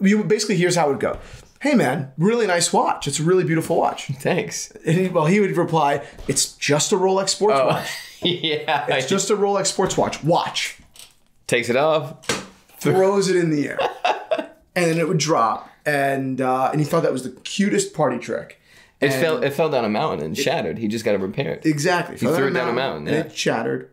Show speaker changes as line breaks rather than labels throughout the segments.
You basically here's how it would go. Hey man, really nice watch. It's a really beautiful watch.
Thanks.
And he, well, he would reply, "It's just a Rolex sports
Oh,
watch.
yeah.
It's just a Rolex sports watch. Watch."
takes it off.
throws it in the air, and then it would drop. And uh, and he thought that was the cutest party trick.
It
And-
fell. It fell down a mountain and shattered. He just got to repair it.
Exactly. He
threw it down a mountain,
and
yeah.
it shattered.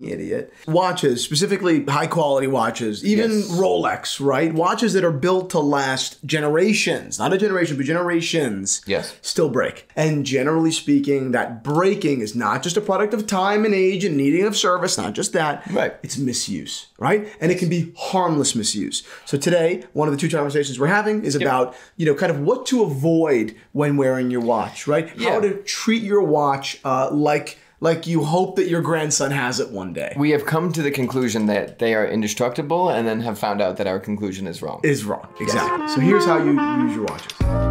Idiot. Watches, specifically high quality watches, even
Yes.
Rolex, right? Watches that are built to last generations, not a generation, but generations.
Yes.
Still break. And generally speaking, that breaking is not just a product of time and age and needing of service, not just that.
Right.
It's misuse, right? And it can be harmless misuse. So today, one of the two conversations we're having is about, you know, kind of what to avoid when wearing your watch, right? How to treat your watch uh, like like you hope that your grandson has it one day.
We have come to the conclusion that they are indestructible, and then have found out that our conclusion is wrong.
is wrong. Exactly. So here's how you use your watches.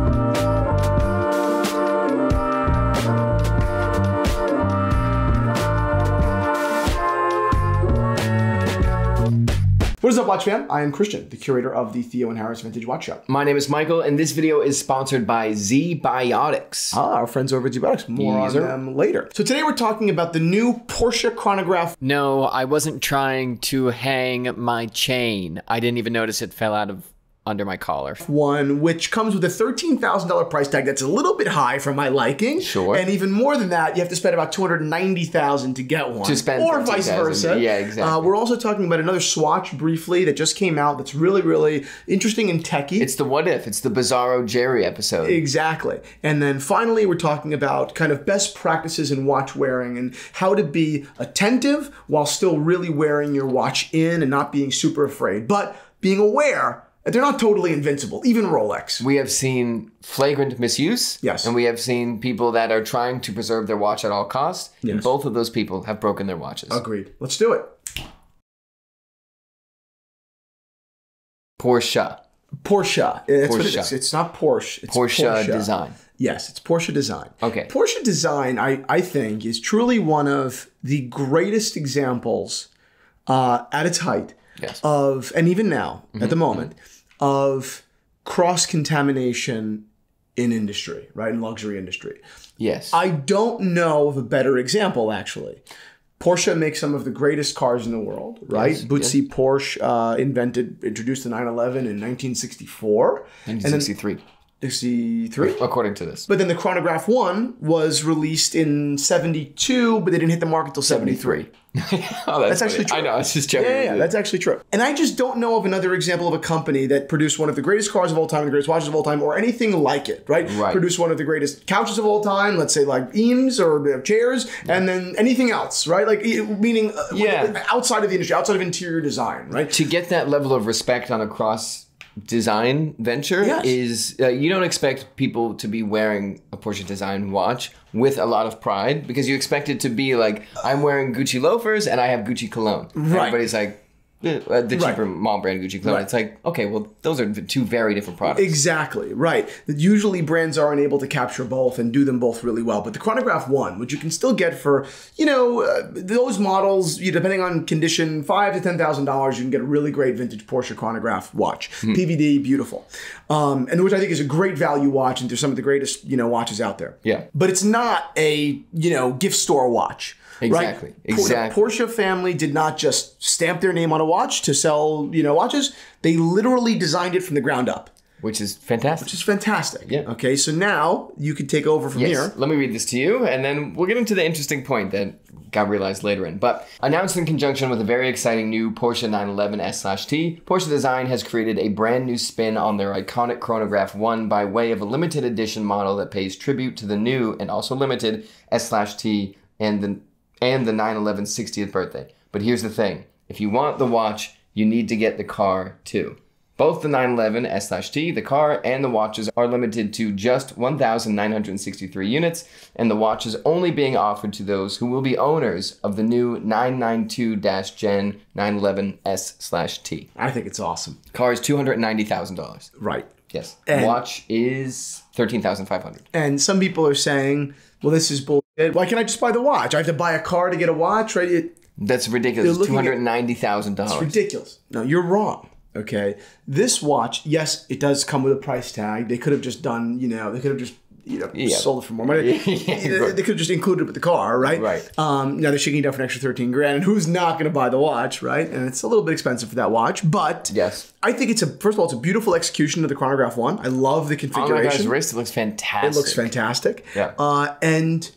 What is up, Watch Fam? I am Christian, the curator of the Theo and Harris Vintage Watch Shop.
My name is Michael, and this video is sponsored by ZBiotics.
Ah, our friends over at Zbiotics. More on them later. So today we're talking about the new Porsche chronograph.
No, I wasn't trying to hang my chain. I didn't even notice it fell out of under my collar.
One, which comes with a $13,000 price tag that's a little bit high for my liking.
Sure.
And even more than that, you have to spend about 290000 to get one.
To spend
Or vice versa.
Yeah, exactly.
Uh, we're also talking about another swatch briefly that just came out that's really, really interesting and techy.
It's the what if. It's the Bizarro Jerry episode.
Exactly. And then finally, we're talking about kind of best practices in watch wearing and how to be attentive while still really wearing your watch in and not being super afraid, but being aware they're not totally invincible, even Rolex.
we have seen flagrant misuse.
Yes.
And we have seen people that are trying to preserve their watch at all costs. And
Yes.
both of those people have broken their watches.
Agreed. Let's do it.
Porsche.
Porsche. It's
Porsche.
is. It's not Porsche. It's
Porsche, design.
Yes, it's Porsche design.
Okay.
Porsche design, I, I think, is truly one of the greatest examples uh, at its height
Yes.
of, and even now
Mm-hmm,
at the moment, of cross contamination in industry, right? In luxury industry.
yes.
I don't know of a better example, actually. Porsche makes some of the greatest cars in the world, right?
Yes,
Butzi Porsche uh, invented, introduced the 911 in 1964. And then
1963,
63.
according to this.
But then the Chronograph 1 was released in 72, but they didn't hit the market until 73.
oh, that's,
actually true.
I know. It's just.
Yeah, yeah,
with
that's actually true. And I just don't know of another example of a company that produced one of the greatest cars of all time, and the greatest watches of all time, or anything like it, right?
Right.
Produced one of the greatest couches of all time, let's say like Eames or chairs, and then anything else, right? Like meaning uh,
Yeah.
outside of the industry, outside of interior design, right?
to get that level of respect on a cross design venture
Yes.
is uh, you don't expect people to be wearing a Porsche design watch with a lot of pride because you expect it to be like I'm wearing Gucci loafers and I have Gucci cologne.
Right.
Everybody's like uh, the
Right.
cheaper mall brand Gucci cologne.
Right.
It's like okay, well those are two very different products.
Exactly, right. Usually brands aren't able to capture both and do them both really well. But the Chronograph 1, which you can still get for, you know, uh, those models, you, depending on condition, five to $10,000, you can get a really great vintage Porsche Chronograph watch.
Hmm.
PVD, beautiful. Um, and which I think is a great value watch and they're some of the greatest, you know, watches out there.
Yeah.
But it's not a, you know, gift store watch.
Exactly,
Right?
Exactly.
The Porsche family did not just stamp their name on a watch to sell, you know, watches. They literally designed it from the ground up
which is fantastic.
which is fantastic.
Yeah.
Okay, so now you can take over from
Yes.
here.
Let me read this to you, and then we'll get into the interesting point that got realized later in. But announced in conjunction with a very exciting new Porsche 911 S/T, Porsche Design has created a brand new spin on their iconic Chronograph 1 by way of a limited edition model that pays tribute to the new and also limited S/T and the and the 911 60th birthday. But here's the thing: if you want the watch, you need to get the car too. Both the 911 S/T, the car, and the watches are limited to just 1,963 units, and the watch is only being offered to those who will be owners of the new 992-Gen 911 S/T.
I think it's awesome.
Car is $290,000.
Right.
Yes.
And-
watch is 13,500.
And some people are saying, well, this is bullshit. Why can't I just buy the watch? I have to buy a car to get a watch, right? It,
That's ridiculous.
They're looking at-
$290,000.
it's ridiculous. No, you're wrong. Okay, this watch, yes, it does come with a price tag. They could have just done, you know, they could have just you know
Yeah.
sold it for more money. They,
right.
they could have just included it with the car, right?
Right.
Um, now they're shaking it down for an extra thirteen grand, and who's not going to buy the watch, right? And it's a little bit expensive for that watch, but
Yes.
I think it's a first of all, it's a beautiful execution of the chronograph one. I love the
Oh my
configuration.
gosh, wrist looks fantastic.
It looks fantastic.
Yeah.
Uh, and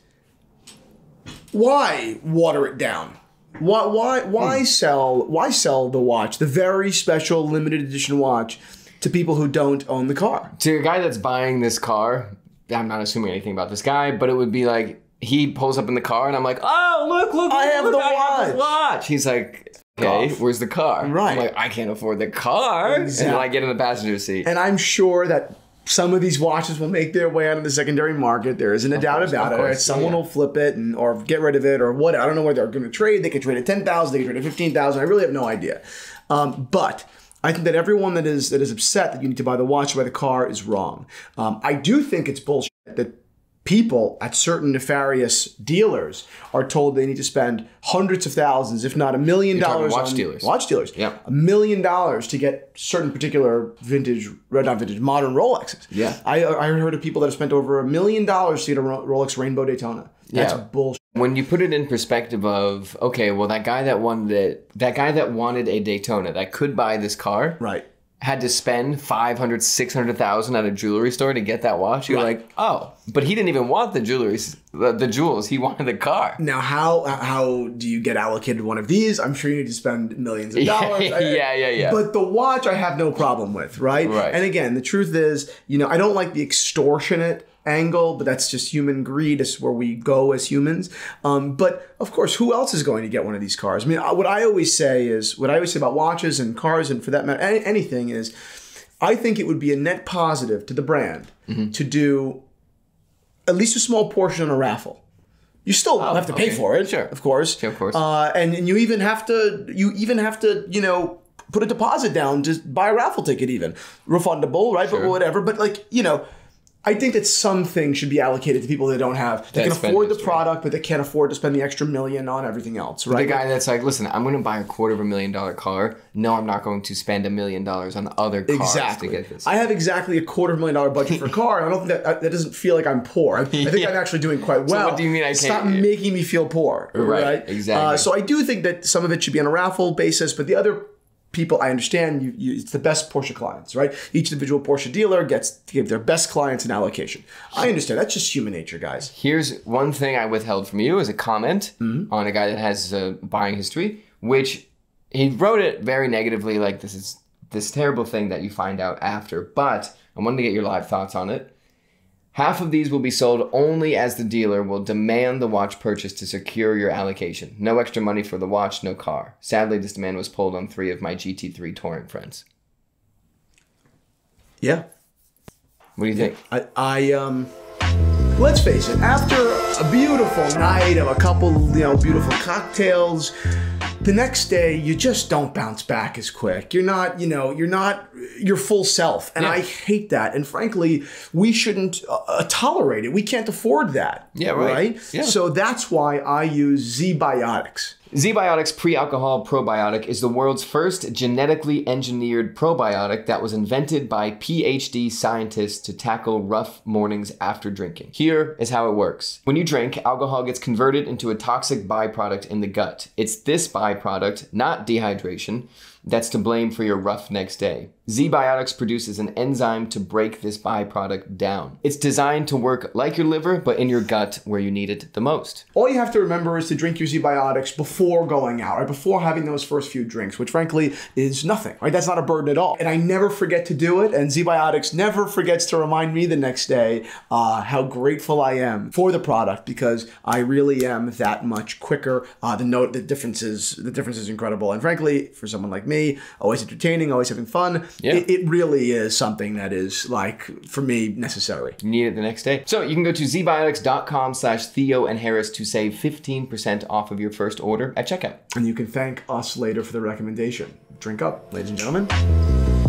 why water it down? Why why why
Hmm.
sell why sell the watch, the very special limited edition watch, to people who don't own the car?
to a guy that's buying this car, I'm not assuming anything about this guy, but it would be like he pulls up in the car and I'm like, oh look, look,
I
look,
have
look,
the
I have the
watch."
watch. He's like, okay,
Golf.
where's the car?
Right.
I'm like, I can't afford the car. And
Exactly.
then I get in the passenger seat.
And I'm sure that some of these watches will make their way out of the secondary market. There isn't a doubt
course,
about it.
course,
Someone
yeah.
will flip it and or get rid of it or what. I don't know where they're going to trade. They could trade at ten thousand. They could trade at fifteen thousand. I really have no idea. Um, but I think that everyone that is that is upset that you need to buy the watch or buy the car is wrong. Um, I do think it's bullshit that people at certain nefarious dealers are told they need to spend hundreds of thousands, if not a million dollars
watch dealers.
watch dealers.
Yep.
A million dollars to get certain particular vintage, red not vintage, modern Rolexes.
Yeah.
I, I heard of people that have spent over a million dollars to get a Rolex Rainbow Daytona. That's
Yeah.
bullshit.
When you put it in perspective of okay, well that guy that wanted it, that guy that wanted a Daytona that could buy this car
Right.
had to spend 500 600,000 at a jewelry store to get that watch. You're
Right.
like, "Oh, but he didn't even want the jewelry the, the jewels. He wanted the car."
Now, how how do you get allocated one of these? I'm sure you need to spend millions of dollars. I-
yeah, yeah, yeah.
But the watch, I have no problem with, right?
Right.
And again, the truth is, you know, I don't like the extortionate angle, but that's just human greed. It's where we go as humans. Um, but of course, who else is going to get one of these cars? I mean, what I always say is, what I always say about watches and cars, and for that matter, any, anything is, I think it would be a net positive to the brand
Mm-hmm.
to do at least a small portion on a raffle. You still have to pay
Oh, okay.
for it,
Sure.
of course,
Of course.
uh, and, and you even have to you even have to you know put a deposit down to buy a raffle ticket, even refundable, right? But whatever. But like you know. I think that something should be allocated to people that don't have. They
That
can afford the product, but they can't afford to spend the extra million on everything else, right?
The guy that's like, listen, I'm going to buy a quarter of a million dollar car. No, I'm not going to spend a million dollars on the other cars
Exactly.
to get this.
I have exactly a quarter of a million dollar budget for a car. and I don't think that that doesn't feel like I'm poor. I, I think
Yeah.
I'm actually doing quite well.
what do you mean I can't- stop
making me feel poor.
Right,
Right.
exactly.
Uh, so I do think that some of it should be on a raffle basis, but the other people I understand you, you it's the best Porsche clients, right? Each individual Porsche dealer gets to give their best clients an allocation. I understand. That's just human nature, guys.
Here's one thing I withheld from you as a comment
Mm-hmm.
on a guy that has a buying history, which he wrote it very negatively, like this is this terrible thing that you find out after. But I wanted to get your live thoughts on it. Half of these will be sold only as the dealer will demand the watch purchase to secure your allocation. No extra money for the watch, no car. Sadly, this demand was pulled on three of my GT3 touring friends.
Yeah.
What do you think?
I, I um let's face it, after a beautiful night of a couple, you know, beautiful cocktails, the next day you just don't bounce back as quick. You're not, you know, you're not your full self. And
Yeah.
I hate that. And frankly, we shouldn't uh, uh, tolerate it. We can't afford that.
Yeah, right. Yeah.
So that's why I use ZBiotics.
ZBiotics Pre-Alcohol Probiotic is the world's first genetically engineered probiotic that was invented by PhD scientists to tackle rough mornings after drinking. Here is how it works. When you drink, alcohol gets converted into a toxic byproduct in the gut. It's this byproduct, not dehydration, that's to blame for your rough next day. ZBiotics produces an enzyme to break this byproduct down. It's designed to work like your liver, but in your gut where you need it the most.
All you have to remember is to drink your ZBiotics before going out, right? Before having those first few drinks, which frankly is nothing, right? That's not a burden at all. And I never forget to do it, and ZBiotics never forgets to remind me the next day uh, how grateful I am for the product because I really am that much quicker. Uh, the note, the difference is the difference is incredible, and frankly, for someone like me, always entertaining, always having fun,
Yeah.
it, it really is something that is like for me necessary.
You need it the next day. So you can go to zbiotics.com slash Theo and Harris to save 15% off of your first order at checkout.
And you can thank us later for the recommendation. Drink up, ladies and gentlemen.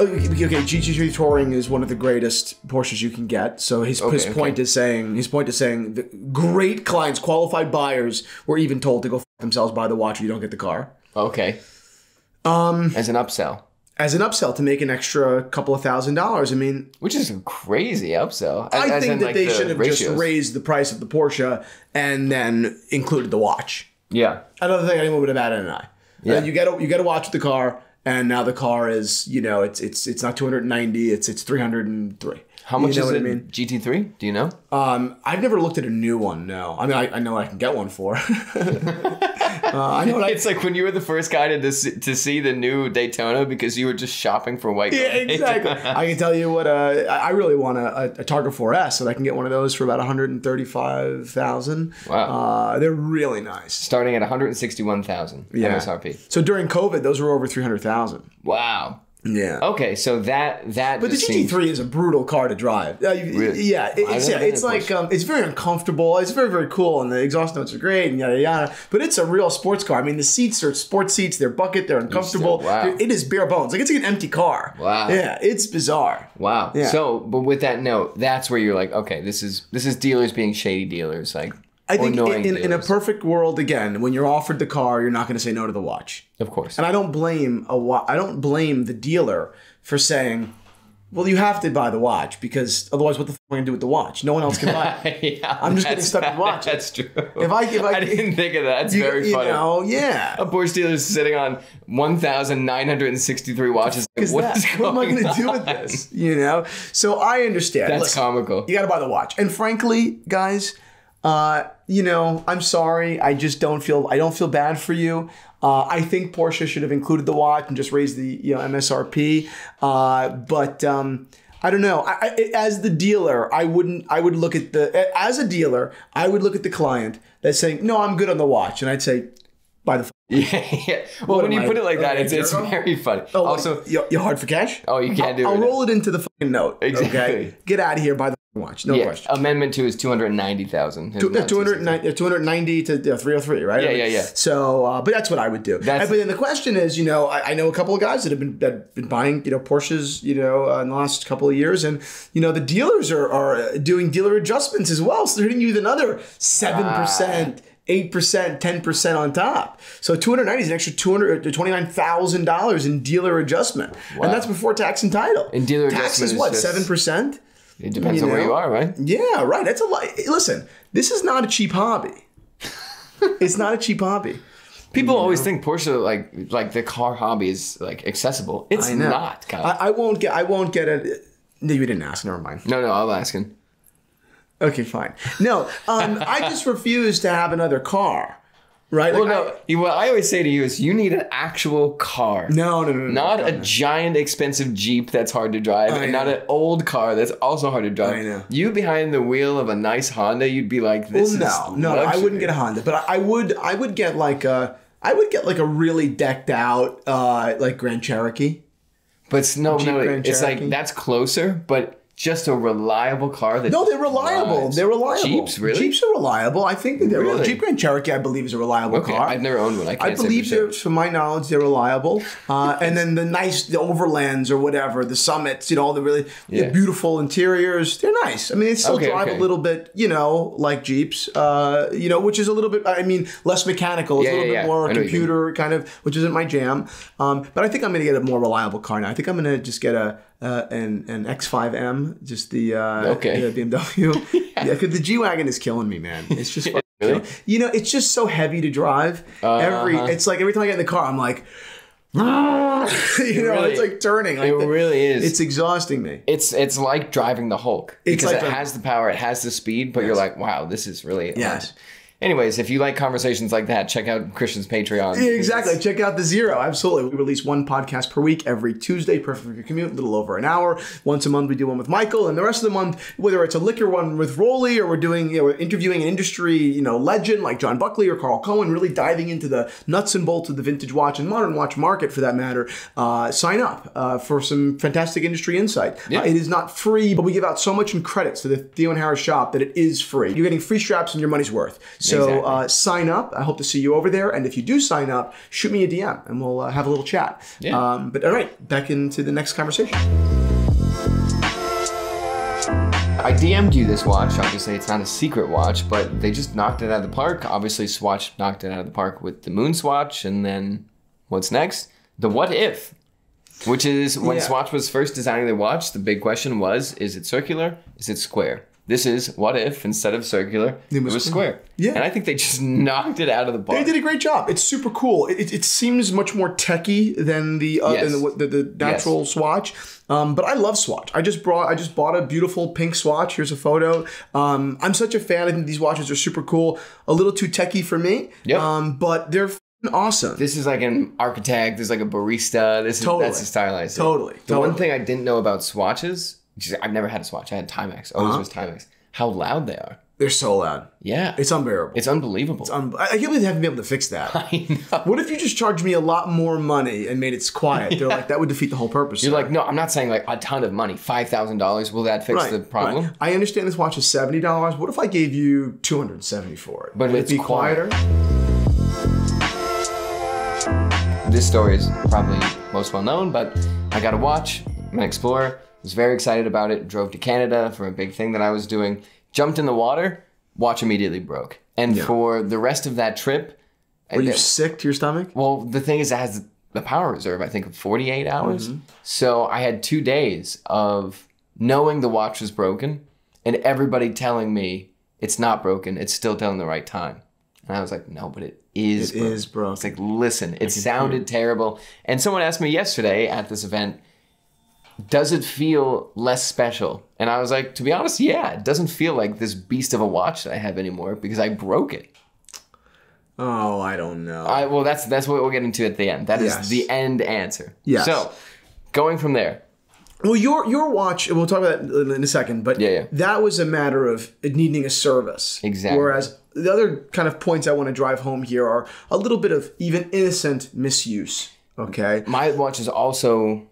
Okay, okay, GT3 Touring is one of the greatest Porsches you can get. So his, his
Okay,
point
okay.
is saying his point is saying that great clients, qualified buyers, were even told to go f- themselves buy the watch, or you don't get the car.
Okay. Um, as an upsell,
As an upsell to make an extra couple of thousand dollars. I mean,
which is a crazy upsell. As-
I
as
think
in,
that
like,
they
the
should have just raised the price of the Porsche and then included the watch.
Yeah.
I don't think anyone would have batted an eye.
Yeah.
Uh, you get a, you get a watch with the car, and now the car is you know it's it's it's not 290, it's it's 303.
How much
you know
is it?
I mean?
GT3? Do you know?
Um, I've never looked at a new one. No, I mean I, I know what I can get one for. uh, I know what I.
It's like when you were the first guy to dis- to see the new Daytona because you were just shopping for white.
Yeah, exactly. I can tell you what. Uh, I really want a, a, Targa 4S, so I can get one of those for about 135,000.
Wow.
Uh, they're really nice.
Starting at 161,000
Yeah.
MSRP.
So during COVID, those were over 300,000.
Wow.
Yeah.
Okay, so that that
But the GT3 is a brutal car to drive. Uh,
Really?
Yeah, it- it's, yeah, it's like um, it's very uncomfortable. It's very very cool, and the exhaust notes are great, and yada yada. But it's a real sports car. I mean, the seats are sports seats. They're bucket. They're uncomfortable.
wow.
They're- It is bare bones. Like it's like an empty car.
Wow.
Yeah, it's bizarre.
Wow.
Yeah.
So, but with that note, that's where you're like, okay, this is this is dealers being shady dealers, like
I think in, in, in a perfect world, again, when you're offered the car, you're not going to say no to the watch.
of course.
And I don't blame a wa- I don't blame the dealer for saying, "Well, you have to buy the watch because otherwise, what the f- am I going to do with the watch? No one else can buy it."
yeah,
I'm just getting
that's-
stuck with watches.
That's true.
If I- if I-
didn't think of that. It's
You,
very
you
funny.
know, yeah.
A Porsche dealer is sitting on 1,963 watches.
Is
What
that? what am I
going
going to do with this? You know. So I understand.
That's
Listen,
comical.
You got to buy the watch. And frankly, guys, uh, you know, I'm sorry. I just don't feel. I don't feel bad for you. Uh, I think Porsche should have included the watch and just raised the you know MSRP. Uh, but um, I don't know. I, I, as the dealer, I wouldn't. I would look at the as a dealer. I would look at the client that's saying, "No, I'm good on the watch," and I'd say, "Buy the." F-
Yeah, yeah. Well,
What
when you
I-
put it like that, it's, it's very funny.
Oh,
also,
also, you, you hard for cash?
Oh, you can't do
I'll,
it.
I'll roll it into the fucking note.
Exactly.
Okay, get out of here. Buy the watch. No
yeah,
question.
amendment two is 290,000.
Two- uh, 290 uh, 290 to uh, 303, right?
Yeah, yeah, yeah.
So, uh, but that's what I would do.
That's-
but then the question is, you know, I, I know a couple of guys that have been that have been buying, you know, Porsches, you know, uh, in the last couple of years, and you know, the dealers are are doing dealer adjustments as well, so they're hitting you with another seven percent. Eight percent, ten percent on top. So two hundred ninety is an extra 200 $29,000 in dealer adjustment, and that's before tax and title.
And dealer
tax
adjustment
is
is
what
just-
seven percent.
It depends
you
on where you are, right?
Yeah, right. That's a lot. Listen, this is not a cheap hobby. it's not a cheap hobby.
People always think Porsche like like the car hobby is like accessible. It's
I know.
not.
I, I won't get. I won't get it. No, you didn't ask. Never mind.
no, no, I'll ask asking.
Okay, fine. No, um, I just refuse to have another car. Right?
Well,
Like,
no. you- What I always say to you is, you need an actual car.
No, no, no, no,
Not
no,
a giant expensive Jeep that's hard to drive,
I
and not an old car that's also hard to drive.
I know.
You behind the wheel of a nice Honda, you'd be like, "This
Well,
is
no, no. I wouldn't get a Honda, but I, I would. I would get like a. I would get like a really decked out, uh, like Grand Cherokee.
But it's, no,
Jeep
no,
Grand
it's
Cherokee.
like that's closer, but just a reliable car. That
No, they're reliable.
drives.
They're reliable.
Jeeps, really?
Jeeps are reliable. I think that they're
Really?
Jeep Grand Cherokee. I believe is a reliable
Okay,
car.
I've never owned one. I
I believe they're, from my knowledge, they're reliable. Uh, and then the nice, the overlands or whatever, the summits, you know, all the really the beautiful interiors, they're nice. I mean, they still
Okay,
drive
okay.
a little bit, you know, like Jeeps, uh, you know, which is a little bit, I mean, less mechanical, it's
Yeah,
a little
yeah,
bit
yeah.
more
I know what you mean.
computer kind of, which isn't my jam. Um, but I think I'm going to get a more reliable car now. I think I'm going to just get a, uh, an, an X5M, just the, uh,
Okay.
the BMW. yeah, because the G Wagon is killing me, man. It's just fucking
Really?
You know, it's just so heavy to drive. Every
Uh-huh.
it's like every time I get in the car, I'm like, you know,
really-
it's like turning. Like
It
the-
really is.
It's exhausting me.
It's it's like driving the Hulk
It's
because
like
it has the power, it has the speed, but you're like, wow, this is really.
Yes.
Anyways, if you like conversations like that, check out Christian's Patreon.
Exactly. Check out the Zero. Absolutely. We release one podcast per week every Tuesday, perfect for your commute, a little over an hour. Once a month, we do one with Michael, and the rest of the month, whether it's a liquor one with Rolly or we're doing, you know, we're interviewing an industry, you know, legend like John Buckley or Carl Cohen, really diving into the nuts and bolts of the vintage watch and modern watch market for that matter. Uh, sign up uh, for some fantastic industry insight.
Yeah.
Uh, it is not free, but we give out so much in credits to the Theo and Harris shop that it is free. You're getting free straps and your money's worth. So
Exactly.
uh, sign up. I hope to see you over there. And if you do sign up, shoot me a DM and we'll uh, have a little chat.
Yeah.
Um, but all right, back into the next conversation.
I DM'd you this watch. Obviously, it's not a secret watch, but they just knocked it out of the park. Obviously, Swatch knocked it out of the park with the Moon Swatch, and then what's next? The What If, which is when
Yeah.
Swatch was first designing the watch. The big question was: Is it circular? Is it square? This is what if instead of circular, it
was
was,
square.
square.
Yeah.
and I think they just knocked it out of the park.
They did a great job. It's super cool. It, it, it seems much more techy than the uh,
Yes.
than the, the, the natural swatch. Um, but I love swatch. I just brought I just bought a beautiful pink swatch. Here's a photo. Um, I'm such a fan. I think these watches are super cool. A little too techy for me.
Yep.
Um, but they're awesome.
This is like an architect. There's like a barista. This is
Totally.
that's the style I see.
Totally,
The one thing I didn't know about swatches, is- I've never had a swatch. I had Timex. Always
Uh-huh.
was Timex. How loud they are.
they're so loud.
Yeah,
It's unbearable.
it's unbelievable.
Um, I I can't believe they haven't been able to fix that.
I know.
What if you just charged me a lot more money and made it quiet? They're like that would defeat the whole purpose.
You're
sir.
like, no, I'm not saying like a ton of money. Five thousand dollars. Will that fix
Right,
the problem?
right. I understand this watch is seventy dollars. What if I gave you two hundred and seventy for it?
But
Would
it's
it be
quiet.
quieter.
This story is probably most well known, but I got a watch. I'm an explorer. Was very excited about it. Drove to Canada for a big thing that I was doing. Jumped in the water. Watch immediately broke. And for the rest of that trip,
Were you sick to your stomach?
Well, the thing is, it has the power reserve, I think, of 48 hours.
Mm-hmm.
So I had two days of knowing the watch was broken and everybody telling me it's not broken, it's still telling the right time. And I was like, no, but it is
It
broken.
is broken.
It's like, listen, it sounded terrible. And someone asked me yesterday at this event, does it feel less special? And I was like, to be honest, yeah, it doesn't feel like this beast of a watch that I have anymore because I broke it.
Oh, I don't know.
I, well, that's that's what we'll get into at the end. That is
Yes.
the end answer.
Yes.
So, going from there,
well, your your watch. We'll talk about that in a second. But
Yeah, yeah.
that was a matter of needing a service.
Exactly.
Whereas the other kind of points I want to drive home here are a little bit of even innocent misuse. Okay.
my watch is also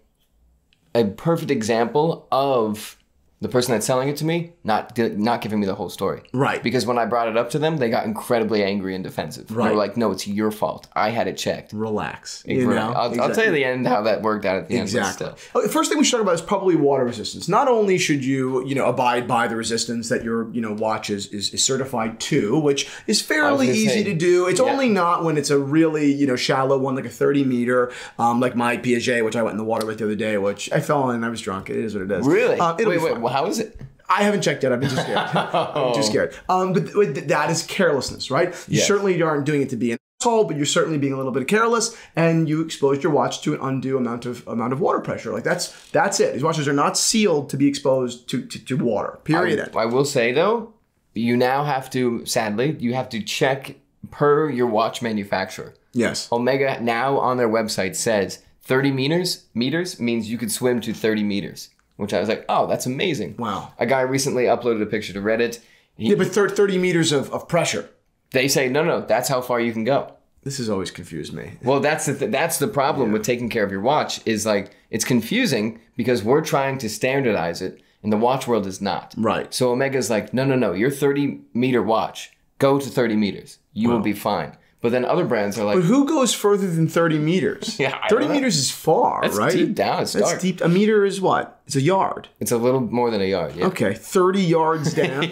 a perfect example of the person that's selling it to me not not giving me the whole story.
Right.
Because when I brought it up to them, they got incredibly angry and defensive.
Right.
They were like, "No, it's your fault. I had it checked."
Relax. You
Right.
know.
I'll, I'll tell you the end how that worked out at the end.
Exactly. Okay, first thing we should talk about is probably water resistance. Not only should you, you know, abide by the resistance that your, you know, watch is, is, is certified to, which is fairly easy
say,
to do. It's
yeah.
only not when it's a really, you know, shallow one, like a 30 meter, um, like my Piaget, which I went in the water with the other day, which I fell in and I was drunk. It is what it is.
Really?
Um,
wait, wait. How is it?
I haven't checked yet. I've been too scared. I'm too scared. Um, but th- that is carelessness, right? You
Yes.
certainly aren't doing it to be an asshole, but you're certainly being a little bit careless, and you exposed your watch to an undue amount of amount of water pressure. Like that's that's it. These watches are not sealed to be exposed to to, to water. Period. End.
I will say though, you now have to, sadly, you have to check per your watch manufacturer.
Yes.
Omega now on their website says 30 meters meters means you could swim to 30 meters, which I was like, oh, that's amazing.
Wow.
A guy recently uploaded a picture to Reddit. He,
Yeah, but 30 meters of, of pressure.
they say no, no, that's how far you can go.
This has always confused me.
Well, that's the th- that's the problem with taking care of your watch is like it's confusing because we're trying to standardize it and the watch world is not.
Right.
So Omega's like, no, no, no, your 30 meter watch, go to 30 meters, you will be fine. But then other brands are like,
But who goes further than 30 meters?
Yeah, I
30
don't know.
meters is far,
That's
right?
deep down, it's
That's
dark.
deep. A meter is what? It's a yard.
it's a little more than a yard. Yeah.
Okay, 30 yards down.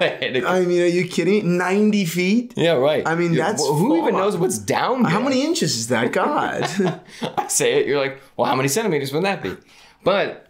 I mean, are you kidding? 90 feet?
Yeah, right.
I mean, that's
who even knows what's down there?
How many inches is that? God.
I say it, you're like, well, how many centimeters would that be? But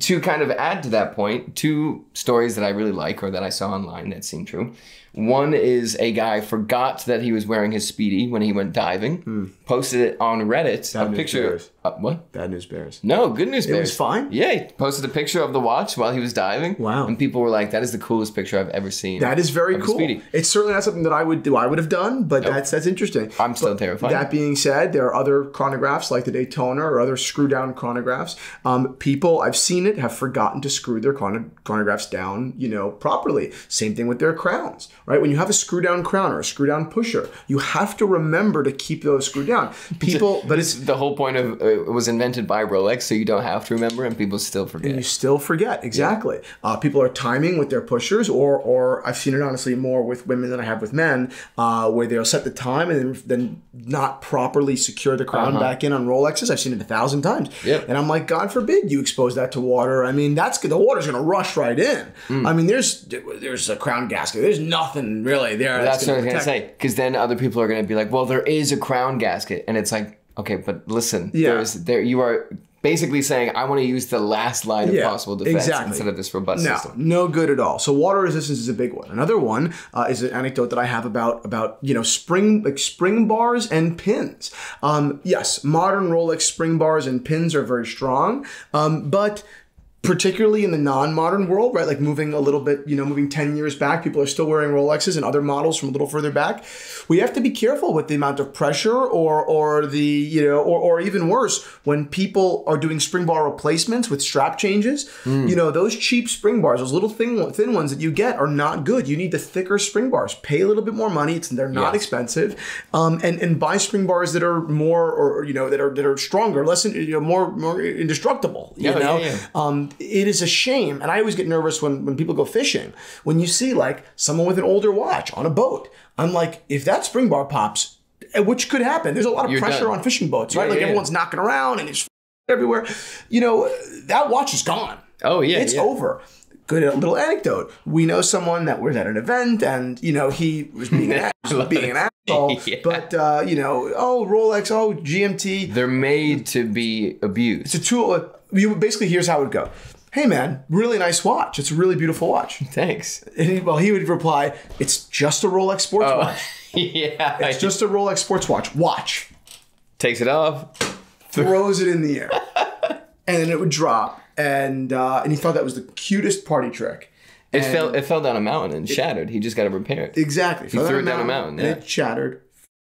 to kind of add to that point, two stories that I really like or that I saw online that seem true. One is a guy forgot that he was wearing his speedy when he went diving, posted it on Reddit,
Bad
a
news
picture.
bears.
Uh, what?
Bad news bears.
No, good news. It
was fine?
Yeah, he posted a picture of the watch while he was diving.
Wow.
And people were like, "That is the coolest picture I've ever seen."
That is very cool.
Speedy.
It's certainly not something that I would do. I would have done, but that's that's interesting.
I'm still terrified.
That being said, there are other chronographs like the Daytona or other screw down chronographs. Um, people I've seen it have forgotten to screw their chrono- chronographs down, you know, properly. Same thing with their crowns. Right? When you have a screw down crown or a screw down pusher, you have to remember to keep those screwed down. People, but it's
the whole point of uh, it was invented by Rolex, so you don't have to remember, and people still forget.
And you still forget exactly. Uh, people are timing with their pushers, or or I've seen it honestly more with women than I have with men, uh, where they'll set the time and then, then not properly secure the crown back in on Rolexes. I've seen it a thousand times,
Yep.
and I'm like, God forbid you expose that to water. I mean, that's good. The water's going to rush right in. I mean, there's there's a crown gasket. There's nothing really there.
That's what I was
gonna
gonna say, because then other people are gonna be like, "Well, there is a crown gasket," and it's like, okay, but listen,
Yeah.
there's there you are basically saying I want to use the last line of
Yeah,
possible defense
exactly.
instead of this robust
No,
system.
no good at all. So water resistance is a big one. Another one uh, is an anecdote that I have about about you know spring like spring bars and pins. Um, yes, modern Rolex spring bars and pins are very strong, um, but particularly in the non-modern world, right? Like moving a little bit, you know, moving 10 years back, people are still wearing Rolexes and other models from a little further back. We have to be careful with the amount of pressure or or the, you know, or, or even worse, when people are doing spring bar replacements with strap changes, you know, those cheap spring bars, those little thin thin ones that you get are not good. You need the thicker spring bars. Pay a little bit more money. It's they're not
Yeah.
expensive. Um, and and buy spring bars that are more or you know, that are that are stronger, less you know, more more indestructible, you
Yeah,
know.
yeah, yeah.
Um, it is a shame, and I always get nervous when when people go fishing. When you see like someone with an older watch on a boat, I'm like, if that spring bar pops, eh, which could happen. There's a lot of
You're
pressure
done.
on fishing boats, right?
Yeah,
like
yeah, yeah.
everyone's knocking around and it's everywhere. You know, that watch is gone.
Oh yeah,
it's
yeah.
over. Good little anecdote. We know someone that was at an event, and you know he was being an, ass- being an asshole.
Yeah.
But uh, you know, oh Rolex, oh GMT,
They're made to be abused.
it's a tool. You basically here's how it would go. Hey man, really nice watch. It's a really beautiful watch.
Thanks.
And he, well, he would reply, "It's just a Rolex sports
Oh.
watch.
yeah,
It's just a Rolex sports watch. Watch."
takes it off.
Throws it in the air, and then it would drop. And uh, and he thought that was the cutest party trick.
It fell. It fell down a mountain and shattered. He just got to repair it.
Exactly. He
threw it down a mountain,
and
yeah.
it shattered.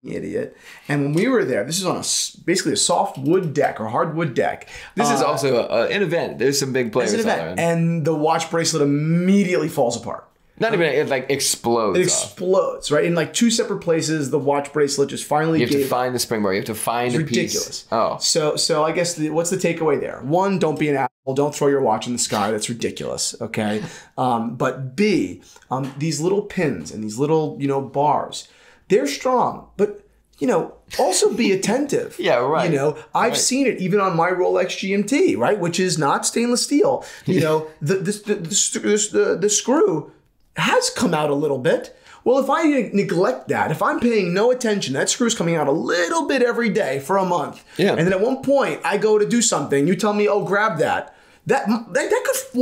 Idiot. And when we were there, this is on a basically a soft wood deck or hardwood deck.
This is also a, an event. There's some big players
It's an event, and the watch bracelet immediately falls apart.
Not even it like explodes.
It
off.
explodes, right? In like two separate places, the watch bracelet just finally
You have to find the spring bar. You have to find a
ridiculous.
piece. Oh,
So so I guess the, what's the takeaway there? One, don't be an asshole. Don't throw your watch in the sky. That's ridiculous. Okay. Um, but B, um, these little pins and these little you know bars, they're strong, but you know also be attentive.
Yeah, right.
You know I've
Right.
seen it even on my Rolex GMT, right, which is not stainless steel. You know the this the, the, the, the, the screw has come out a little bit. Well, if I neglect that, if I'm paying no attention, that screw's coming out a little bit every day for a month.
Yeah.
And then at one point, I go to do something, you tell me, oh, grab that. That, that, that could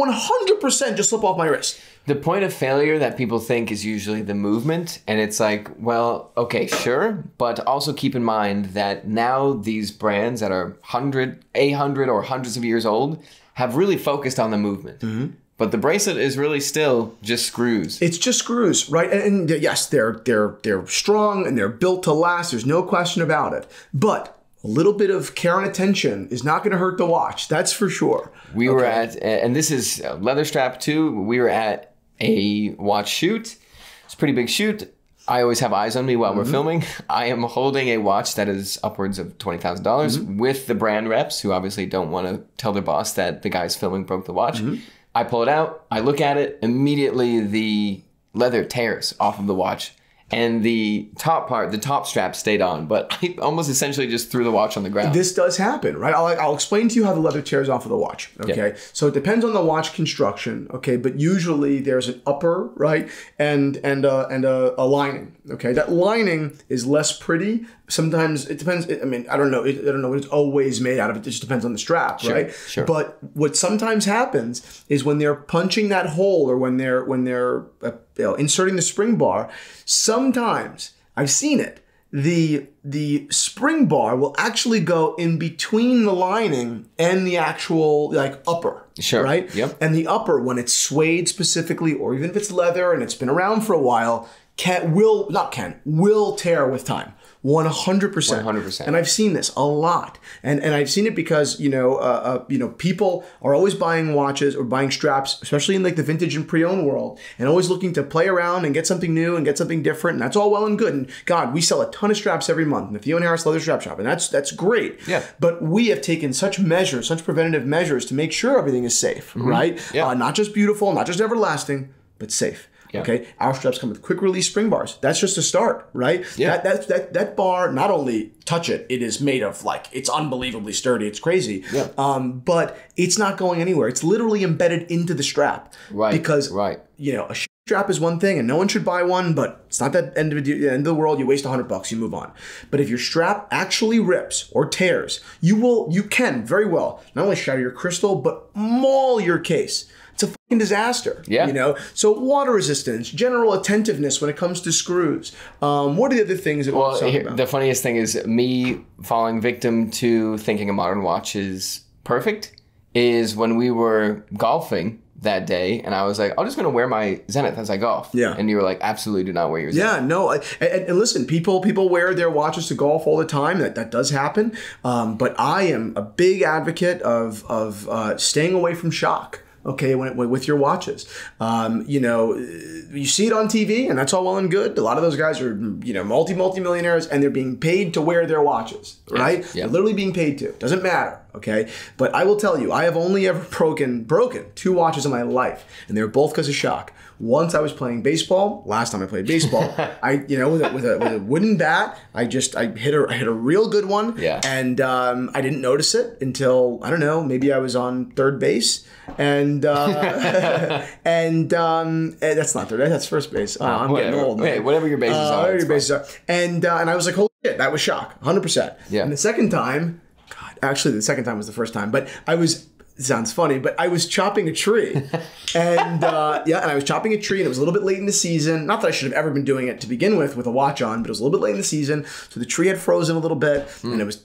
100% just slip off my wrist.
the point of failure that people think is usually the movement, and it's like, well, okay, sure, but also keep in mind that now these brands that are hundred, a hundred, or hundreds of years old have really focused on the movement.
Mm-hmm.
But the bracelet is really still just screws.
It's just screws, right? And, and yes, they're they're they're strong and they're built to last. There's no question about it. But a little bit of care and attention is not going to hurt the watch. That's for sure.
We were at, and this is leather strap too. We were at a watch shoot. It's a pretty big shoot. I always have eyes on me while we're mm-hmm. filming. I am holding a watch that is upwards of twenty dollars mm-hmm. with the brand reps who obviously don't want to tell their boss that the guys filming broke the watch. Mm-hmm. I pull it out. I look at it. Immediately, the leather tears off of the watch. And the top part, the top strap stayed on, but I almost essentially just threw the watch on the ground.
This does happen, right? I'll, I'll explain to you how the leather tears off of the watch. Okay, so it depends on the watch construction. Okay, but usually there's an upper, right, and and uh, and a, a lining. Okay, that lining is less pretty. Sometimes it depends. I mean, I don't know. I don't know what it's always made out of. It just depends on the strap, right?
sure.
But what sometimes happens is when they're punching that hole or when they're when they're uh, you know, inserting the spring bar. Sometimes I've seen it the the spring bar will actually go in between the lining and the actual like upper
Sure.
right
Yep.
and the upper when it's suede specifically or even if it's leather and it's been around for a while can will not can will tear with time 100%.
100%.
And I've seen this a lot. And and I've seen it because, you know, uh, uh, you know, people are always buying watches or buying straps, especially in like the vintage and pre-owned world, and always looking to play around and get something new and get something different. And that's all well and good. And God, we sell a ton of straps every month in the Theo and Harris Leather Strap Shop, and that's that's great.
Yeah.
But we have taken such measures, such preventative measures to make sure everything is safe, right?
Mm-hmm. Yeah.
Uh, not just beautiful, not just everlasting, but safe.
Yeah.
Okay, our straps come with quick release spring bars. That's just a start, right?
Yeah.
That, that that that bar, not only touch it, it is made of like it's unbelievably sturdy. It's crazy.
Yeah.
Um, but it's not going anywhere. It's literally embedded into the strap.
Right,
Because
right.
you know a strap is one thing, and no one should buy one. But it's not that end of the end of the world. You waste a hundred bucks, you move on. But if your strap actually rips or tears, you will you can very well not only shatter your crystal, but maul your case. It's a fucking disaster.
Yeah.
You know. So water resistance, general attentiveness when it comes to screws. Um, what are the other things that
Well, here- the funniest thing is me falling victim to thinking a modern watch is perfect is when we were golfing that day and I was like, I'm just gonna wear my Zenith as I golf.
Yeah.
And you were like, absolutely do not wear your Zenith.
Yeah, no, I- and, and listen, people people wear their watches to golf all the time. That that does happen. Um, but I am a big advocate of of uh, staying away from shock. Okay, when, when with your watches, um, you know, you see it on TV, and that's all well and good. A lot of those guys are, you know, multi multi millionaires, and they're being paid to wear their watches, right?
Yeah.
They're literally being paid to. Doesn't matter. Okay, but I will tell you, I have only ever broken broken two watches in my life, and they were both because of shock. Once I was playing baseball. Last time I played baseball, I you know with a, with a, with a wooden bat, I just I hit a I hit a real good one.
Yeah.
And um, I didn't notice it until I don't know maybe I was on third base, and uh, and um, eh, that's not third. That's first base. Oh, I'm getting
whatever.
old.
Hey,
man.
whatever your bases
Uh,
are,
whatever your bases are. And uh, and I was like, holy shit, that was shock, hundred percent.
Yeah.
And the second time, God, actually the second time was the first time, but I was. Sounds funny, but I was chopping a tree, and uh, yeah, and I was chopping a tree, and it was a little bit late in the season. Not that I should have ever been doing it to begin with, with a watch on, but it was a little bit late in the season, so the tree had frozen a little bit, and it was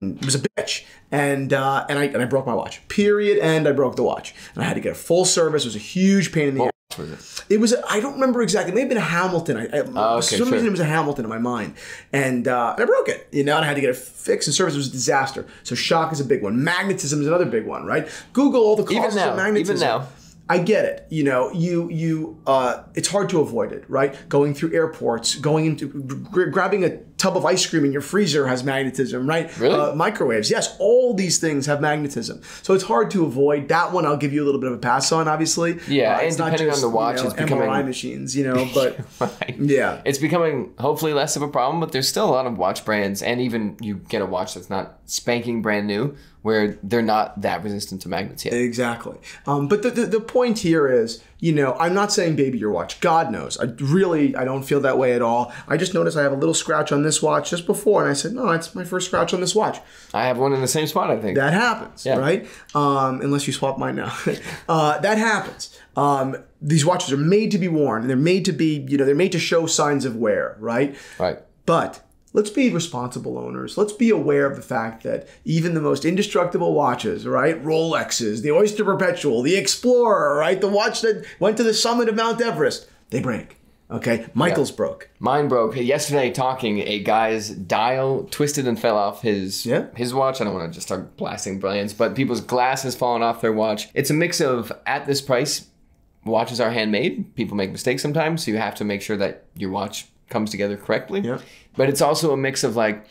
it was a bitch, and uh, and I and I broke my watch. Period. And I broke the watch, and I had to get a full service. It was a huge pain in the ass.
It?
Was I don't remember exactly. It may have been a Hamilton. I, I, for
Oh, okay,
some
sure.
reason it was a Hamilton in my mind, and, uh, and I broke it. You know, and I had to get it fixed and service It was a disaster. So shock is a big one. Magnetism is another big one, right? Google all the causes
now,
of magnetism.
even now.
I get it. You know, you you uh, it's hard to avoid it, right? Going through airports, going into gr- grabbing a tub of ice cream in your freezer has magnetism, right?
Really?
Uh, microwaves, yes, all these things have magnetism. So it's hard to avoid. That one I'll give you a little bit of a pass on, obviously.
Yeah,
Uh,
and
it's not
depending on
just,
the watch,
you know,
it's becoming-
MRI machines, you know, but
Right.
yeah.
It's becoming hopefully less of a problem, but there's still a lot of watch brands, and even you get a watch that's not spanking brand new, where they're not that resistant to magnets yet.
Exactly. Um, but the, the, the point here is, you know, I'm not saying baby your watch. God knows. I really, I don't feel that way at all. I just noticed I have a little scratch on this watch just before, and I said, no, that's my first scratch on this watch.
I have one in the same spot, I think.
That happens,
Yeah.
right? Um, unless you swap mine now. uh, that happens. Um, these watches are made to be worn, and they're made to be, you know, they're made to show signs of wear, right?
right.
But let's be responsible owners. Let's be aware of the fact that even the most indestructible watches, right? Rolexes, the Oyster Perpetual, the Explorer, right? The watch that went to the summit of Mount Everest, they break. Okay, Michael's broke.
Mine broke yesterday. Talking, a guy's dial twisted and fell off his
Yeah.
his watch. I don't want to just start blasting brands, but people's glass has fallen off their watch. It's a mix of at this price, watches are handmade. People make mistakes sometimes, so you have to make sure that your watch comes together correctly.
Yeah.
But it's also a mix of like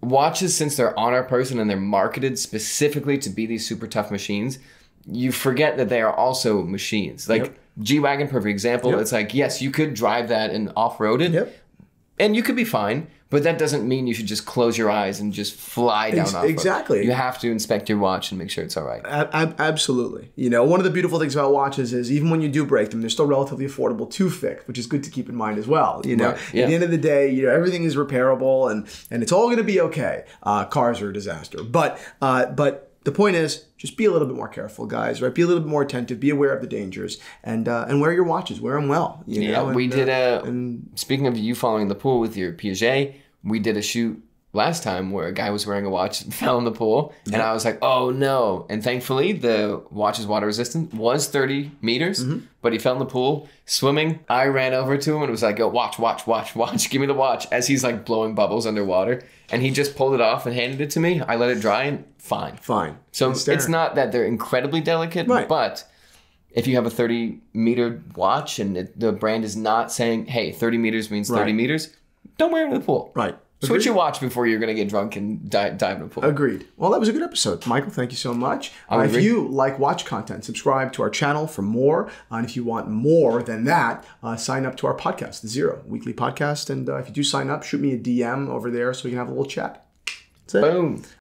watches since they're on our person and they're marketed specifically to be these super tough machines. You forget that they are also machines. Like
Yep.
G wagon, perfect example.
Yep.
It's like yes, you could drive that and off road it,
Yep.
and you could be fine. But that doesn't mean you should just close your eyes and just fly down
Ex-
off
exactly.
You have to inspect your watch and make sure it's all right.
Ab- absolutely. You know, one of the beautiful things about watches is even when you do break them, they're still relatively affordable to fix, which is good to keep in mind as well. You know,
Right, yeah.
at the end of the day, you know, everything is repairable and and it's all going to be okay. Uh, cars are a disaster, but uh, but the point is just be a little bit more careful, guys. Right? Be a little bit more attentive. Be aware of the dangers and uh, and wear your watches. Wear them well. You
Yeah,
know?
we
and,
did
uh,
a.
and
speaking of you following the pool with your Piaget, we did a shoot last time where a guy was wearing a watch and fell in the pool and I was like, oh no. And thankfully the watch is water resistant, was 30 meters,
Mm-hmm.
but he fell in the pool swimming. I ran over to him and was like, yo, watch, watch, watch, watch, give me the watch as he's like blowing bubbles underwater. And he just pulled it off and handed it to me. I let it dry and fine.
Fine.
So
It's
it's not that they're incredibly delicate,
Right.
but if you have a 30 meter watch and it, the brand is not saying, hey, 30 meters means 30
Right.
meters, don't wear it in the pool.
Right.
Switch
what
you watch before you're going to get drunk and dive, dive in the pool.
Agreed. Well, that was a good episode. Michael, thank you so much. Uh, if you like watch content, subscribe to our channel for more. Uh, and if you want more than that, uh, sign up to our podcast, The Zero Weekly Podcast. And uh, if you do sign up, shoot me a DM over there so we can have a little chat. That's it.
Boom.